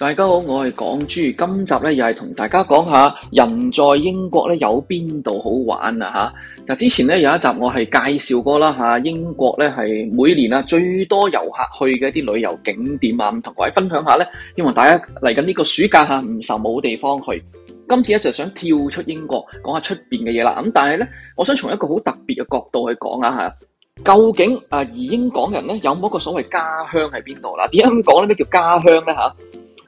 大家好，我係港豬，今集咧又係同大家講下人在英國咧有邊度好玩啊吓！嗱，之前咧有一集我係介紹過啦吓，英國咧係每年啊最多遊客去嘅一啲旅遊景點啊，咁同各位分享下咧，希望大家嚟緊呢個暑假吓唔愁冇地方去。今次咧就想跳出英國講下出边嘅嘢啦，咁但係咧，我想從一個好特別嘅角度去講啊吓。究竟啊移英港人咧有冇一個所謂家鄉喺邊度啦？點解咁講咧？咩叫家鄉咧吓？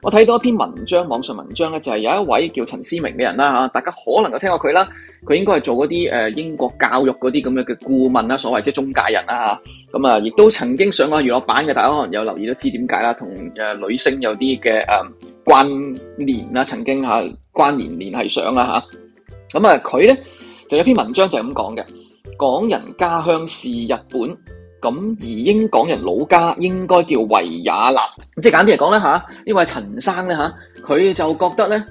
我睇到一篇文章，網上文章咧就係有一位叫陳思明嘅人啦嚇，大家可能有聽過佢啦。佢應該係做嗰啲誒英國教育嗰啲咁樣嘅顧問啦，所謂即係中介人啦嚇。咁啊，亦都曾經上過娛樂版嘅，大家可能有留意都知點解啦。同誒女星有啲嘅誒關聯啦，曾經嚇關聯聯係上啦嚇。咁啊，佢咧就有篇文章就係咁講嘅，港人家鄉是日本。咁而英港人老家應該叫維也納，即係簡單嚟講咧嚇，呢位陳生咧嚇，佢就覺得咧，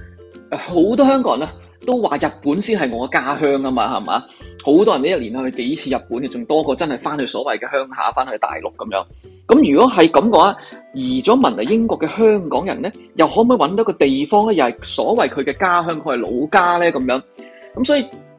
好多香港人啊都話日本先係我嘅家鄉啊嘛，係嘛？好多人呢一年去幾次日本嘅，仲多過真係翻去所謂嘅鄉下，翻去大陸咁樣。咁如果係咁嘅話，移咗民嚟英國嘅香港人咧，又可唔可以揾到個地方咧？又係所謂佢嘅家鄉，佢係老家咧咁樣。咁所以。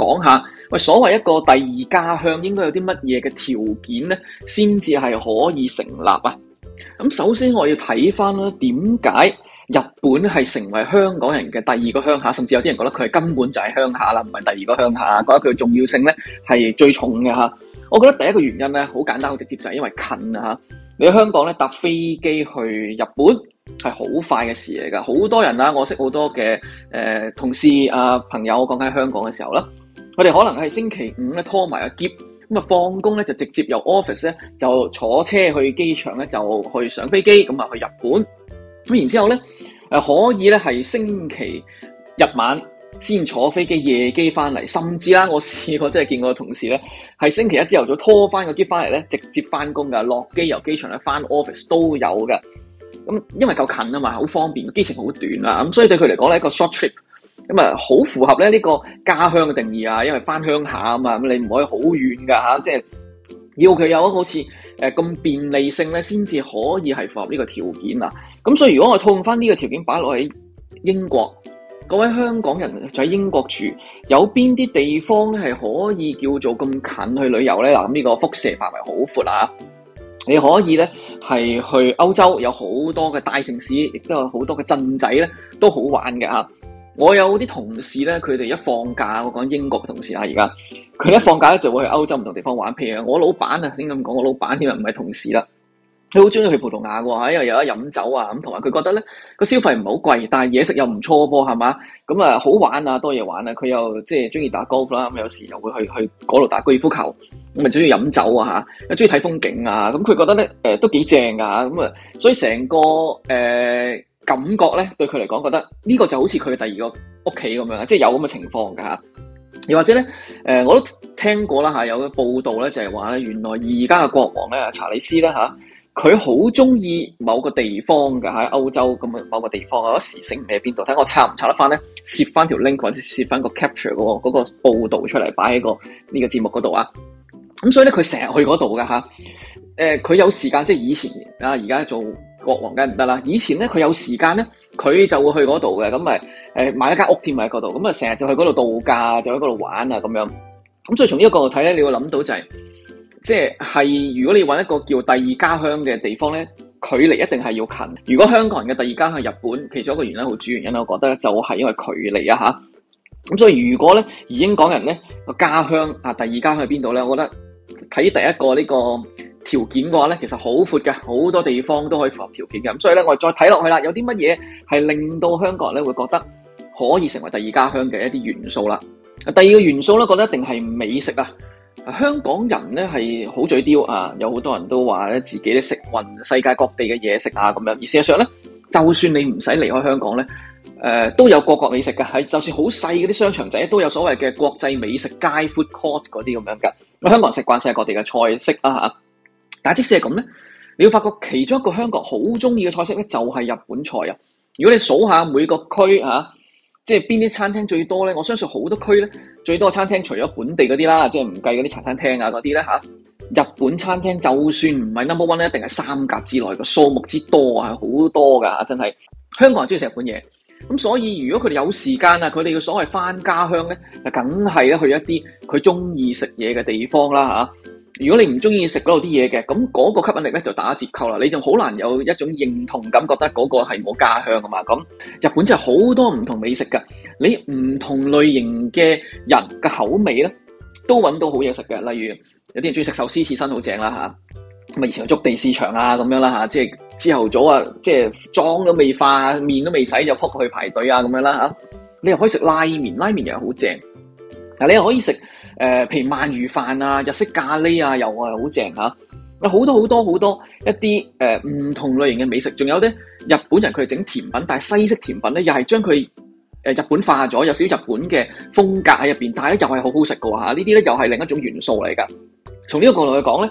講下喂，所謂一個第二家鄉應該有啲乜嘢嘅條件咧，先至係可以成立啊？咁首先我要睇翻啦，點解日本係成為香港人嘅第二個鄉下，甚至有啲人覺得佢系根本就係鄉下啦，唔係第二個鄉下，覺得佢嘅重要性咧係最重嘅吓。我覺得第一個原因咧，好簡單好直接，就係因為近啊吓。你喺香港咧搭飛機去日本係好快嘅事嚟噶，好多人啦，我識好多嘅诶、同事啊朋友講緊喺香港嘅時候啦。佢哋可能係星期五咧拖埋個篋，咁啊放工咧就直接由 office 咧就坐車去機場咧就去上飛機，咁啊去日本。咁然之後咧誒可以咧係星期日晚先坐飛機夜機翻嚟，甚至啦我試過真係見過同事咧係星期一朝頭早拖翻個篋翻嚟咧直接翻工噶，落機由機場咧翻 office 都有嘅。咁因為夠近啊嘛，好方便，機程好短啦，咁所以對佢嚟講咧一個 short trip。咁啊，好符合咧呢個家鄉嘅定義啊，因為翻鄉下啊嘛，咁你唔可以好遠噶吓，即係要佢有一個好似誒咁便利性咧，先至可以係符合呢個條件啊。咁所以如果我套用翻呢個條件擺落喺英國，各位香港人就喺英國住，有邊啲地方咧係可以叫做咁近去旅遊咧？嗱，咁呢個輻射範圍好闊啊！你可以咧係去歐洲，有好多嘅大城市，亦都有好多嘅鎮仔咧，都好玩嘅吓。我有啲同事咧，佢哋一放假，我講英國嘅同事啊，而家佢一放假咧就會去歐洲唔同地方玩。譬如我老闆啊，點咁講？我老闆添啊，唔係同事啦。佢好中意去葡萄牙喎，因為有得飲酒啊，咁同埋佢覺得咧個消費唔係好貴，但係嘢食又唔錯噃，係嘛？咁啊好玩啊，多嘢玩啊！佢又即係中意打 golf 啦，咁有時又會去去嗰度打高爾夫球，咁咪中意飲酒啊嚇，又中意睇風景啊，咁佢覺得咧誒、都幾正噶，咁啊所以成個誒。感覺咧，對佢嚟講，覺得呢個就好似佢嘅第二個屋企咁樣，即係有咁嘅情況㗎吓。又或者咧，誒、我都聽過啦吓，有個報道咧，就係話咧，原來而家嘅國王咧，查理斯咧吓，佢好中意某個地方㗎。喺歐洲咁嘅，某個地方啊，嗰時醒唔起喺邊度？睇我查唔查得翻咧？攝翻條 link 或者攝翻個 capture 嗰個嗰個報道出嚟，擺喺個呢個節目嗰度啊。咁所以咧，佢成日去嗰度㗎吓。誒、佢有時間，即係以前啊，而家做。國王梗係唔得啦！以前咧，佢有時間咧，佢就會去嗰度嘅，咁咪誒買一間屋添喺嗰度，咁啊成日就去嗰度度假，就喺嗰度玩啊咁樣。咁所以從呢個角度睇咧，你會諗到就係、即係如果你揾一個叫第二家鄉嘅地方咧，距離一定係要近。如果香港人嘅第二家鄉係日本，其中一個原因好主要原因，我覺得就係因為距離啊吓。咁所以如果咧移英港人咧個家鄉啊，第二家鄉喺邊度咧？我覺得睇第一個呢、個。條件嘅話咧，其實好闊嘅，好多地方都可以符合條件嘅。咁所以咧，我再睇落去啦，有啲乜嘢係令到香港人咧會覺得可以成為第二家鄉嘅一啲元素啦。第二個元素咧，覺得一定係美食啊。香港人咧係好嘴刁啊，有好多人都話咧自己咧食勻世界各地嘅嘢食啊咁樣。而事實上咧，就算你唔使離開香港咧，誒都有各國美食嘅，係就算好細嗰啲商場仔都有所謂嘅國際美食街 food court 嗰啲咁樣㗎。香港食慣世界各地嘅菜式啦嚇，但係即使係咁咧，你要發覺其中一個香港好中意嘅菜式咧，就係日本菜啊！如果你數下每個區嚇，即係邊啲餐廳最多咧，我相信好多區咧最多餐廳除咗本地嗰啲啦，即係唔計嗰啲茶餐廳啊嗰啲咧嚇，日本餐廳就算唔係 number one 咧，一定係三甲之內嘅數目之多啊，好多㗎真係。香港人中意食日本嘢。咁所以如果佢哋有時間啊，佢哋嘅所謂返家鄉咧，就梗係咧去一啲佢中意食嘢嘅地方啦嚇。如果你唔中意食嗰度啲嘢嘅，咁嗰個吸引力咧就打折扣啦。你就好難有一種認同感，覺得嗰個係我家鄉啊嘛。咁日本真係好多唔同美食㗎，你唔同類型嘅人嘅口味咧，都揾到好嘢食嘅。例如有啲人中意食壽司刺身好正啦嚇，咁啊以前築地市場啊咁樣啦嚇，即係。朝頭早啊，即係妝都未化，面都未洗就撲去排隊啊咁樣啦嚇。你又可以食拉麵，拉麵又係好正。嗱，你又可以食誒、譬如鰻魚飯啊、日式咖喱啊，又係好正嚇。有好多好多好多一啲誒唔同類型嘅美食，仲有啲日本人佢哋整甜品，但係西式甜品咧又係將佢誒日本化咗，有少少日本嘅風格喺入邊，但係咧又係好好食嘅喎。呢啲咧又係另一種元素嚟㗎。從呢個角度去講咧。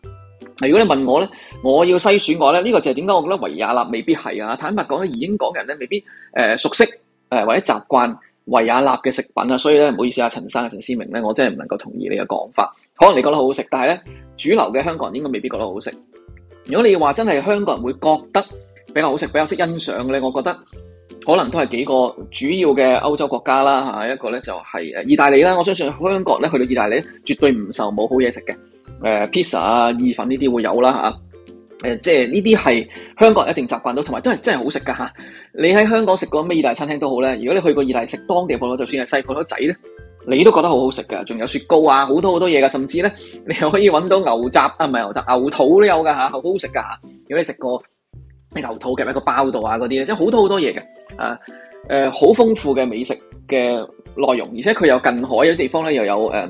如果你問我咧，我要篩選我咧，呢、個就係點解我覺得維也納未必係啊？坦白講咧，英港人咧未必誒、熟悉誒、或者習慣維也納嘅食品啊，所以咧唔好意思啊，陳生陳思明咧，我真係唔能夠同意你嘅講法。可能你覺得好好食，但係咧主流嘅香港人應該未必覺得好食。如果你話真係香港人會覺得比較好食、比較識欣賞嘅咧，我覺得可能都係幾個主要嘅歐洲國家啦嚇，一個咧就係誒意大利啦。我相信香港咧去到意大利絕對唔愁冇好嘢食嘅。誒、呃、pizza 啊、意粉呢啲會有啦嚇，誒、即係呢啲係香港人一定習慣到，同埋真係真係好食噶嚇。你喺香港食過咩意大利餐廳都好咧，如果你去過意大利食當地鋪頭，就算係細鋪頭仔咧，你都覺得好好食噶。仲有雪糕啊，好多好多嘢噶，甚至咧你又可以揾到牛雜啊，唔係牛雜牛肚都有噶嚇，好好食噶嚇。如果你食過牛肚夾喺個包度啊嗰啲咧，即係好多好多嘢嘅，啊誒好豐富嘅美食嘅內容，而且佢有近海有啲地方咧又有誒。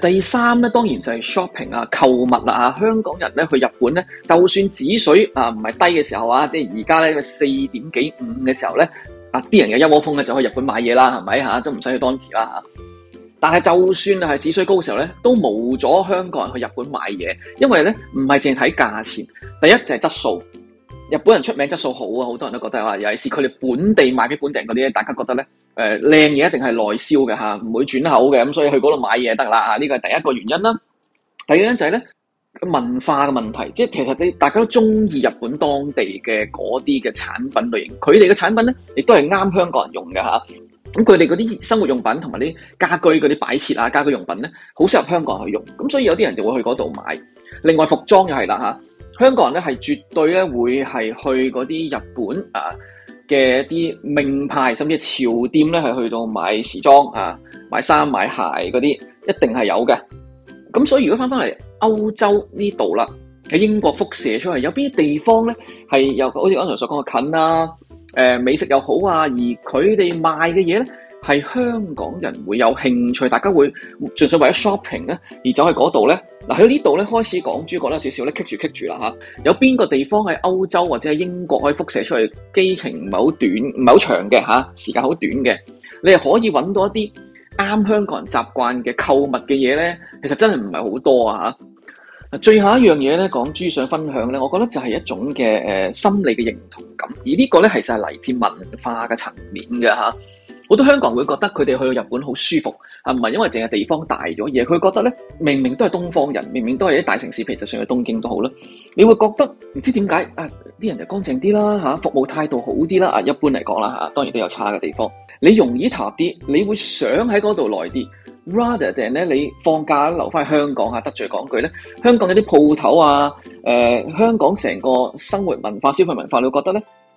第三咧，當然就係 shopping 啊，購物啦。香港人咧去日本咧，就算止水啊唔係低嘅時候啊，即係而家咧四點幾五嘅時候咧，啊啲人嘅一窩蜂咧就去日本買嘢啦，係咪嚇？都唔使去 Donki 啦嚇。但係就算係止水高嘅時候咧，都冇咗香港人去日本買嘢，因為咧唔係淨係睇價錢，第一就係質素。日本人出名質素好啊，好多人都覺得話，尤其是佢哋本地賣俾本地人嗰啲咧，大家覺得咧。誒靚嘢一定係內銷嘅嚇，唔會轉口嘅，咁所以去嗰度買嘢得啦嚇，呢個係第一個原因啦。第二個原因就係咧文化嘅問題，即係其實你大家都中意日本當地嘅嗰啲嘅產品類型，佢哋嘅產品咧亦都係啱香港人用嘅嚇。咁佢哋嗰啲生活用品同埋啲家居嗰啲擺設啊、家居用品咧，好適合香港人去用。咁所以有啲人就會去嗰度買。另外服裝又係啦嚇，香港人咧係絕對咧會係去嗰啲日本啊。嘅一啲名牌甚至潮店咧，係去到買時裝啊、買衫買鞋嗰啲，一定係有嘅。咁所以如果翻翻嚟歐洲呢度啦，喺英國輻射出去，有邊啲地方咧係又好似剛才所講嘅近啊？誒、美食又好啊，而佢哋賣嘅嘢咧，係香港人會有興趣，大家會純粹為咗 shopping 咧而走去嗰度咧。嗱，喺呢度咧開始講諸國咧少少咧，棘住棘住啦嚇。有邊個地方喺歐洲或者喺英國可以輻射出去，機程唔係好短，唔係好長嘅嚇，時間好短嘅，你係可以揾到一啲啱香港人習慣嘅購物嘅嘢咧。其實真係唔係好多啊嚇。最後一樣嘢咧，講豬想分享咧，我覺得就係一種嘅誒心理嘅認同感，而呢個咧其實係嚟自文化嘅層面嘅嚇。好多香港人會覺得佢哋去到日本好舒服，啊唔係因為淨係地方大咗，而佢覺得咧，明明都係東方人，明明都係啲大城市，譬如就算係東京都好啦，你會覺得唔知點解啊啲人就乾淨啲啦嚇，服務態度好啲啦啊，一般嚟講啦嚇，當然都有差嘅地方。你容易踏啲，你會想喺嗰度耐啲，rather than 咧你放假留翻香港嚇，得罪講句咧，香港有啲鋪頭啊，誒、香港成個生活文化、消費文化，你會覺得咧？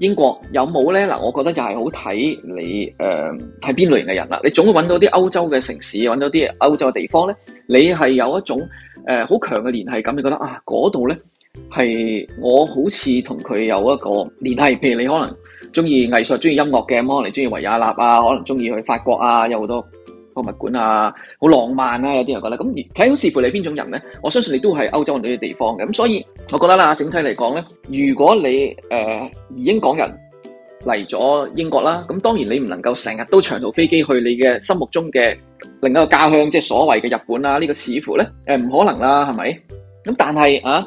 英國有冇咧？嗱，我覺得就係好睇你誒係邊類型嘅人啦。你總會揾到啲歐洲嘅城市，揾到啲歐洲嘅地方咧，你係有一種誒好強嘅聯繫感。你覺得啊，嗰度咧係我好似同佢有一個聯繫。譬如你可能中意藝術、中意音樂嘅，可能你中意維也納啊，可能中意去法國啊，有好多博物館啊，好浪漫啊，有啲人覺得咁睇好視乎你邊種人咧。我相信你都係歐洲揾到啲地方嘅。咁所以我覺得啦，整體嚟講咧，如果你誒、呃、英港人嚟咗英國啦，咁當然你唔能夠成日都長途飛機去你嘅心目中嘅另一個家鄉，即係所謂嘅日本啦。呢、這個似乎咧誒唔可能啦，係咪？咁但係啊，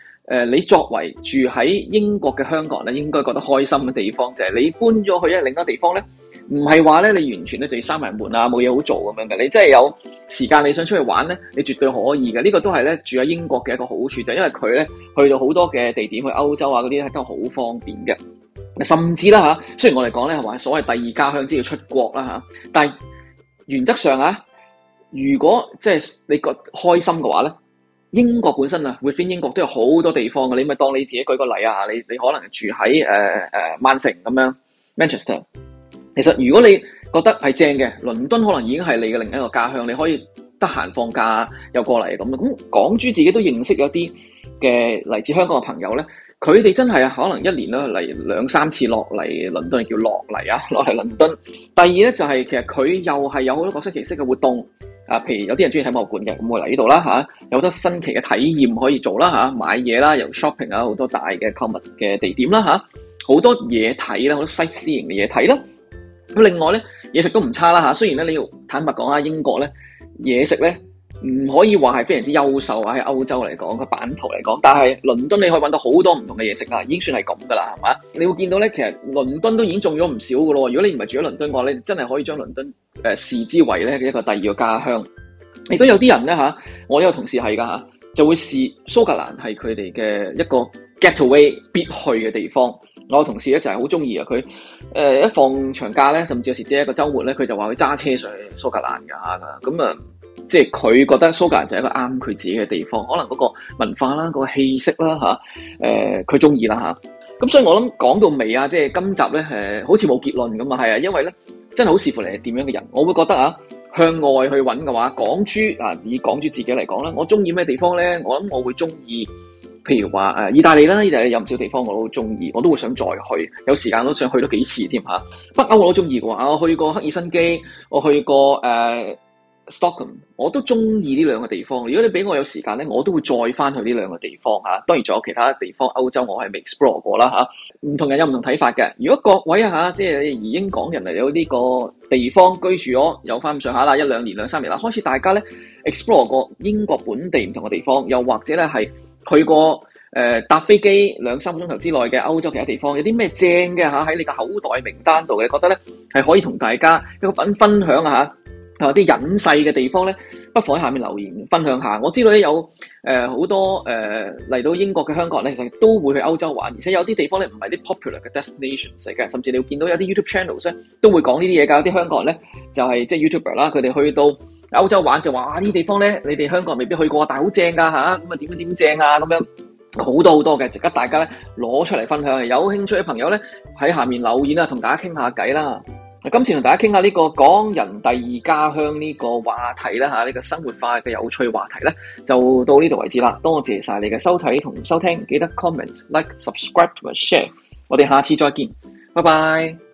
誒你作為住喺英國嘅香港咧，應該覺得開心嘅地方就係你搬咗去一另一個地方咧，唔係話咧你完全咧就要閂埋門啊，冇嘢好做咁樣嘅。你真係有時間你想出去玩咧，你絕對可以嘅。呢個都係咧住喺英國嘅一個好處，就係因為佢咧去到好多嘅地點，去歐洲啊嗰啲咧都好方便嘅。甚至啦嚇，雖然我嚟講咧係話所謂第二家鄉，即係要出國啦嚇，但係原則上啊，如果即係你覺得開心嘅話咧，英國本身啊，within 英國都有好多地方嘅，你咪當你自己舉個例啊，你你可能住喺誒誒曼城咁樣 Manchester，其實如果你覺得係正嘅，倫敦可能已經係你嘅另一個家鄉，你可以得閒放假又過嚟咁，咁港珠自己都認識有啲嘅嚟自香港嘅朋友咧。佢哋真係啊，可能一年咧嚟兩三次落嚟倫敦，叫落嚟啊，落嚟倫敦。第二咧就係、其實佢又係有好多各式其式嘅活動啊，譬如有啲人中意睇博物館嘅，咁我嚟呢度啦嚇，有好多新奇嘅體驗可以做啦嚇、啊，買嘢啦，由 shopping 啊好多大嘅購物嘅地點啦嚇，好、多嘢睇啦，好多西施型嘅嘢睇啦。咁另外咧嘢食都唔差啦嚇，雖然咧你要坦白講啊英國咧嘢食咧。唔可以話係非常之優秀啊！喺歐洲嚟講，個版圖嚟講，但係倫敦你可以揾到好多唔同嘅嘢食啦，已經算係咁噶啦，係嘛？你會見到咧，其實倫敦都已經種咗唔少噶咯。如果你唔係住喺倫敦嘅話，你真係可以將倫敦誒、呃、視之為咧一個第二個家鄉。亦都有啲人咧嚇，我呢個同事係噶嚇，就會視蘇格蘭係佢哋嘅一個 getaway 必去嘅地方。我同事咧就係好中意啊，佢誒、一放長假咧，甚至有時只係一個週末咧，佢就話佢揸車上去蘇格蘭㗎嚇，咁啊〜即係佢覺得蘇格蘭就係一個啱佢自己嘅地方，可能嗰個文化啦、嗰、嗰個氣息啦嚇，誒佢中意啦嚇。咁、所以我諗講到尾啊，即係今集咧誒，好似冇結論咁啊，係啊，因為咧真係好視乎你係點樣嘅人。我會覺得啊，向外去揾嘅話，港珠啊，以港珠自己嚟講咧，我中意咩地方咧？我諗我會中意，譬如話誒、呃，意大利啦，意大利有唔少地方我都好中意，我都會想再去，有時間都想去多幾次添嚇、啊。北歐我都中意嘅話，我去過克爾辛基，我去過誒。呃 Stockholm，我都中意呢兩個地方。如果你俾我有時間咧，我都會再翻去呢兩個地方嚇。當然仲有其他地方，歐洲我係未 explore 過啦嚇。唔同人有唔同睇法嘅。如果各位啊，即係移英港人嚟到呢個地方居住咗有翻咁上下啦，一兩年兩三年啦，開始大家咧 explore 過英國本地唔同嘅地方，又或者咧係去過誒、搭飛機兩三個鐘頭之內嘅歐洲其他地方，有啲咩正嘅嚇喺你嘅口袋名單度嘅，你覺得咧係可以同大家一個品分享啊嚇。有啲隱世嘅地方咧，不妨喺下面留言分享下。我知道咧有誒好、多誒嚟、到英國嘅香港人咧，其實都會去歐洲玩，而且有啲地方咧唔係啲 popular 嘅 destinations 嚟嘅，甚至你會見到有啲 YouTube channels 咧都會講呢啲嘢㗎。有啲香港人咧就係、即係 YouTuber 啦，佢哋去到歐洲玩就話呢啲地方咧，你哋香港未必去過，但係好正㗎吓，咁啊點樣點正啊咁樣好多好多嘅，值得大家咧攞出嚟分享。有興趣嘅朋友咧喺下面留言啊，同大家傾下偈啦。今次同大家傾下呢個港人第二家鄉呢個話題啦吓，呢個生活化嘅有趣話題咧，就到呢度為止啦。多謝晒你嘅收睇同收聽，記得 comment、like、subscribe 同 share。我哋下次再見，拜拜。